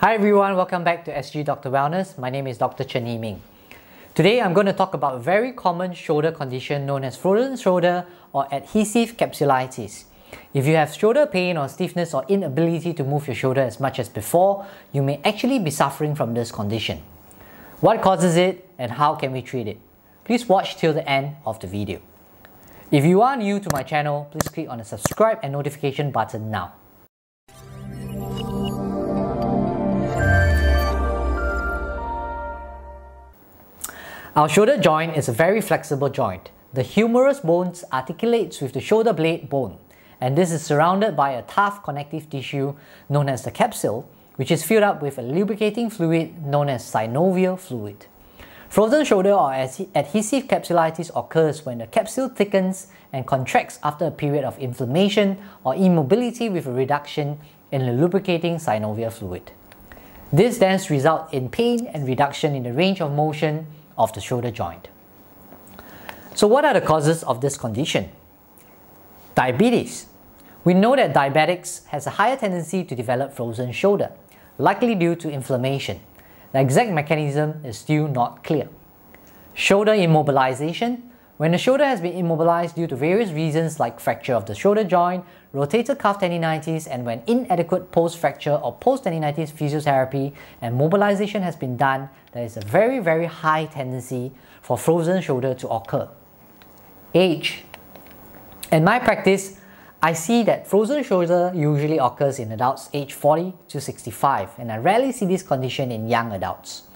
Hi everyone, welcome back to SG Doctor Wellness. My name is Dr. Chen Yiming. Today I'm going to talk about a very common shoulder condition known as frozen shoulder or adhesive capsulitis. If you have shoulder pain or stiffness or inability to move your shoulder as much as before, you may actually be suffering from this condition. What causes it and how can we treat it? Please watch till the end of the video. If you are new to my channel, please click on the subscribe and notification button now. Our shoulder joint is a very flexible joint. The humerus bones articulates with the shoulder blade bone, and this is surrounded by a tough connective tissue known as the capsule, which is filled up with a lubricating fluid known as synovial fluid. Frozen shoulder or adhesive capsulitis occurs when the capsule thickens and contracts after a period of inflammation or immobility with a reduction in the lubricating synovial fluid. This then results in pain and reduction in the range of motion of the shoulder joint. So what are the causes of this condition? Diabetes. We know that diabetics has a higher tendency to develop frozen shoulder, likely due to inflammation. The exact mechanism is still not clear. Shoulder immobilization. When the shoulder has been immobilized due to various reasons like fracture of the shoulder joint, rotator cuff tendinitis, and when inadequate post-fracture or post-tendinitis physiotherapy and mobilization has been done, there is a very, very high tendency for frozen shoulder to occur. Age. In my practice, I see that frozen shoulder usually occurs in adults aged 40 to 65 and I rarely see this condition in young adults.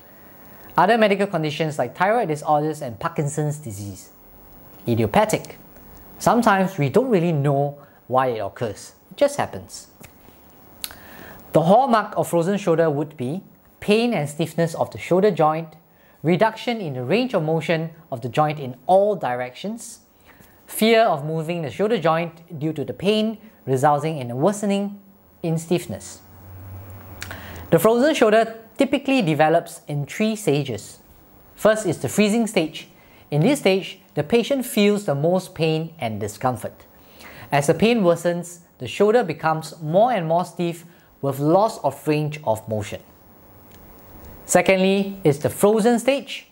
Other medical conditions like thyroid disorders and Parkinson's disease idiopathic. Sometimes we don't really know why it occurs. It just happens. The hallmark of frozen shoulder would be pain and stiffness of the shoulder joint, reduction in the range of motion of the joint in all directions, fear of moving the shoulder joint due to the pain resulting in a worsening in stiffness. The frozen shoulder typically develops in three stages. First is the freezing stage. In this stage, the patient feels the most pain and discomfort. As the pain worsens, the shoulder becomes more and more stiff with loss of range of motion. Secondly is the frozen stage.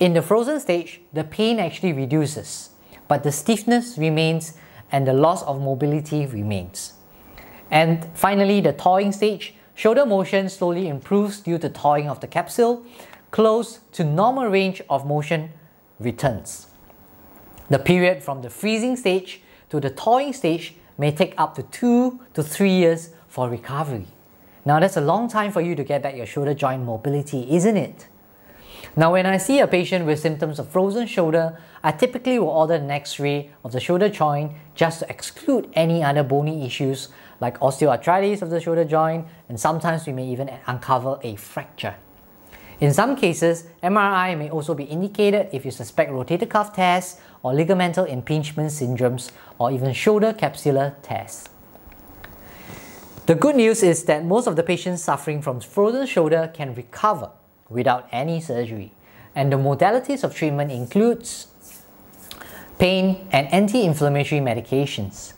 In the frozen stage, the pain actually reduces, but the stiffness remains and the loss of mobility remains. And finally, the thawing stage, shoulder motion slowly improves due to thawing of the capsule, close to normal range of motion returns. The period from the freezing stage to the thawing stage may take up to 2 to 3 years for recovery. Now that's a long time for you to get back your shoulder joint mobility, isn't it? Now when I see a patient with symptoms of frozen shoulder, I typically will order an x-ray of the shoulder joint just to exclude any other bony issues like osteoarthritis of the shoulder joint and sometimes we may even uncover a fracture. In some cases, MRI may also be indicated if you suspect rotator cuff tears or ligamental impingement syndromes or even shoulder capsular tears. The good news is that most of the patients suffering from frozen shoulder can recover without any surgery and the modalities of treatment includes pain and anti-inflammatory medications.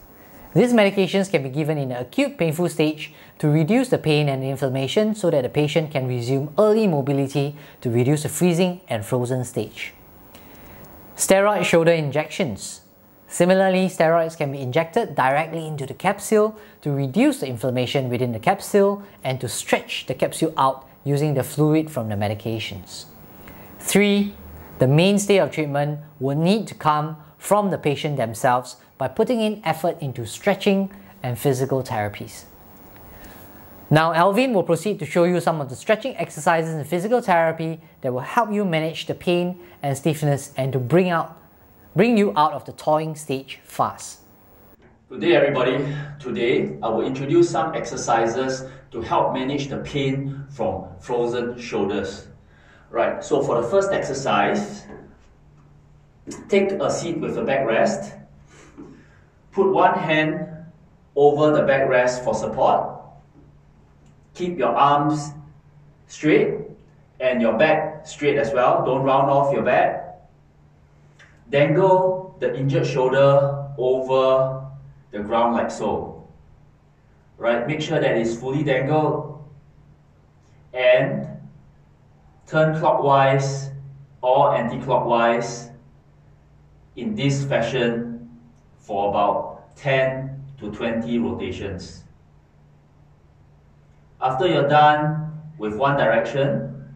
These medications can be given in the acute painful stage to reduce the pain and inflammation so that the patient can resume early mobility to reduce the freezing and frozen stage. Steroid shoulder injections. Similarly, steroids can be injected directly into the capsule to reduce the inflammation within the capsule and to stretch the capsule out using the fluid from the medications. 3. The mainstay of treatment will need to come from the patient themselves by putting in effort into stretching and physical therapies. Now Alvin will proceed to show you some of the stretching exercises and physical therapy that will help you manage the pain and stiffness and to bring out bring you out of the toying stage fast. Good day everybody. Today I will introduce some exercises to help manage the pain from frozen shoulders. Right, so for the first exercise, take a seat with a backrest Put one hand over the backrest for support. Keep your arms straight and your back straight as well. Don't round off your back. Dangle the injured shoulder over the ground like so. Right, make sure that it's fully dangled. and turn clockwise or anti-clockwise in this fashion for about 10 to 20 rotations. After you're done with one direction,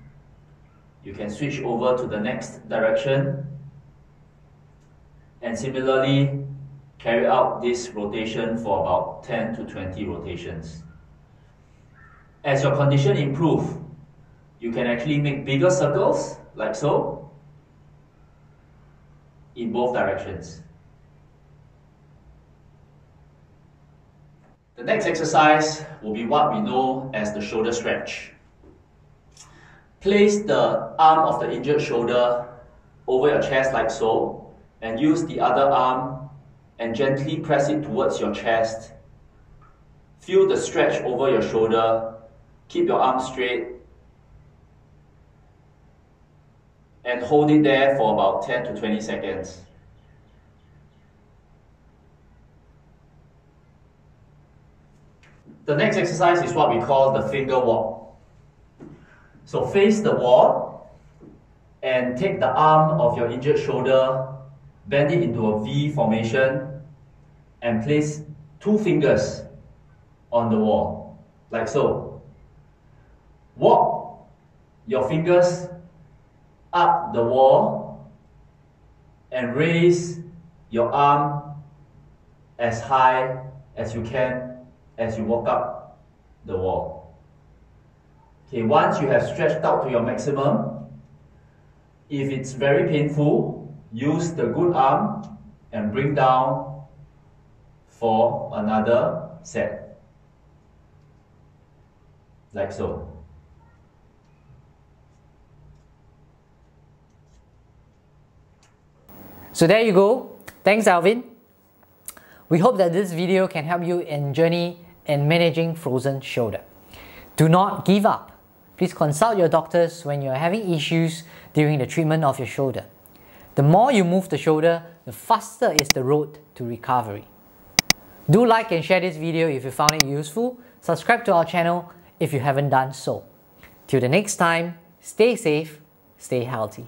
you can switch over to the next direction and similarly carry out this rotation for about 10 to 20 rotations. As your condition improve, you can actually make bigger circles like so in both directions. The next exercise will be what we know as the shoulder stretch. Place the arm of the injured shoulder over your chest like so and use the other arm and gently press it towards your chest. Feel the stretch over your shoulder. Keep your arm straight and hold it there for about 10 to 20 seconds. The next exercise is what we call the finger walk. So face the wall and take the arm of your injured shoulder, bend it into a V formation, and place two fingers on the wall, like so. Walk your fingers up the wall and raise your arm as high as you can as you walk up the wall. Okay, once you have stretched out to your maximum, if it's very painful, use the good arm and bring down for another set. Like so. So there you go. Thanks Alvin. We hope that this video can help you in journey in managing frozen shoulder. Do not give up. Please consult your doctors when you are having issues during the treatment of your shoulder. The more you move the shoulder, the faster is the road to recovery. Do like and share this video if you found it useful. Subscribe to our channel if you haven't done so. Till the next time, stay safe, stay healthy.